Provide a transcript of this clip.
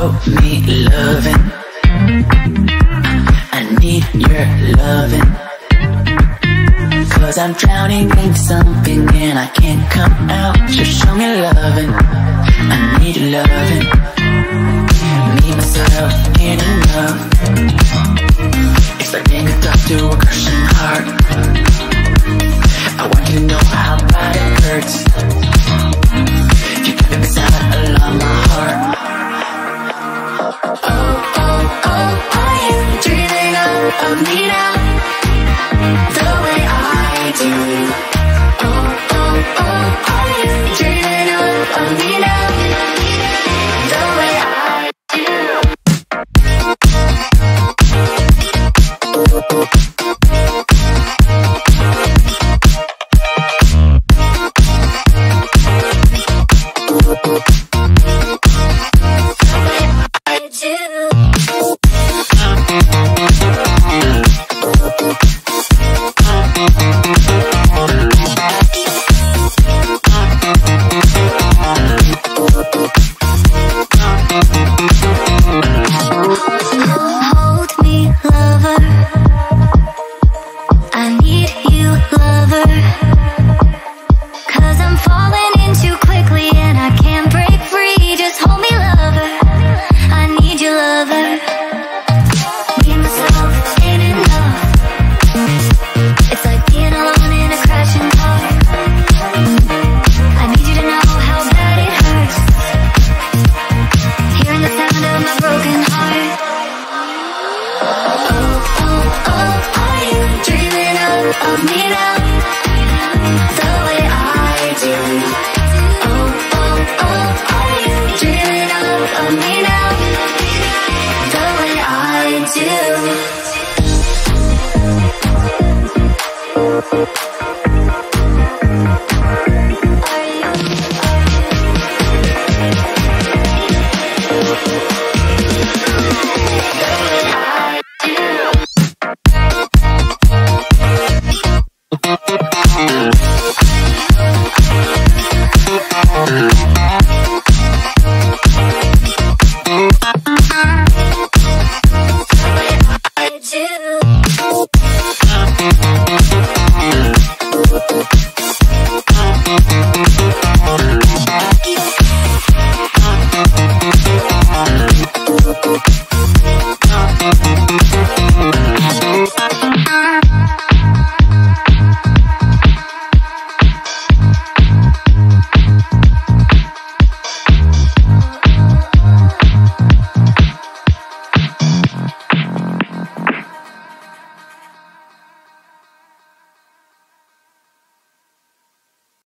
show me loving. I need your loving. Cause I'm drowning in something and I can't come out. Just show me loving. I need loving. Me, myself, in enough. It's like being a doctor or a love me. love me